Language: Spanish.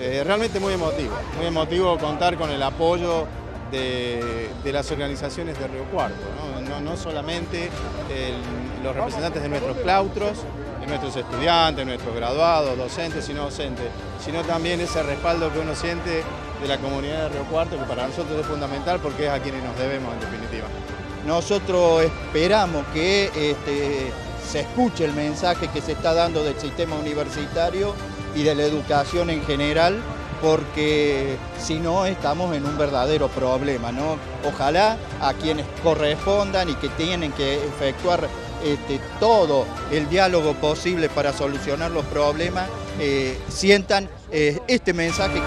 eh, realmente muy emotivo, muy emotivo contar con el apoyo de, las organizaciones de Río Cuarto, no, solamente los representantes de nuestros claustros, de nuestros estudiantes, nuestros graduados, docentes y no docentes, sino también ese respaldo que uno siente de la comunidad de Río Cuarto, que para nosotros es fundamental porque es a quienes nos debemos en definitiva. Nosotros esperamos que este, se escuche el mensaje que se está dando del sistema universitario y de la educación en general, porque si no estamos en un verdadero problema. ¿no? Ojalá a quienes correspondan y que tienen que efectuar este, todo el diálogo posible para solucionar los problemas, eh, sientan eh, este mensaje.